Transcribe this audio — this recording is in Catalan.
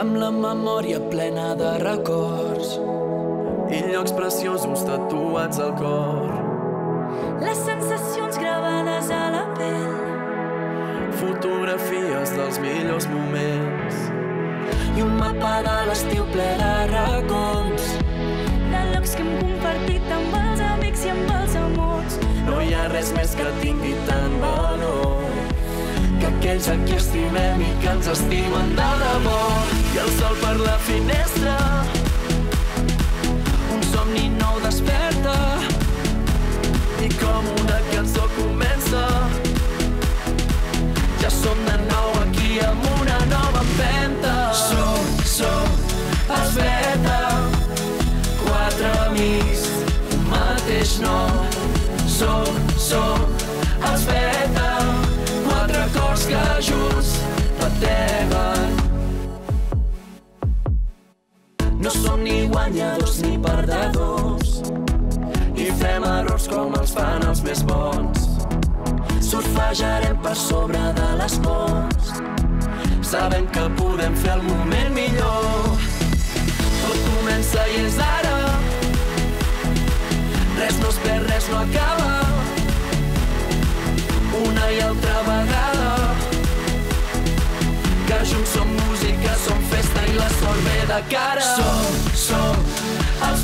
amb la memòria plena de records i llocs preciosos tatuats al cor. Les sensacions gravades a la pell. Fotografies dels millors moments. I un mapa de l'estiu ple de racons. De llocs que hem compartit amb els amics i amb els amors. No hi ha res més que tingui tant valor que aquells a qui estimem i que ens estimen de debò. I el sol per la finestra. Un somni nou desperta. I com una cançó comença. Ja som de nou aquí amb una nova empenta. Som, som els beta quatre amics un mateix nom. Som, som no som ni guanyadors ni perdedors i fem errors com els fan els més bons. Surfejarem per sobre de les pors. Sabem que podem fer el moment millor. Tot comença i és ara. Res no es perd, res no acaba. De cara. Som, som els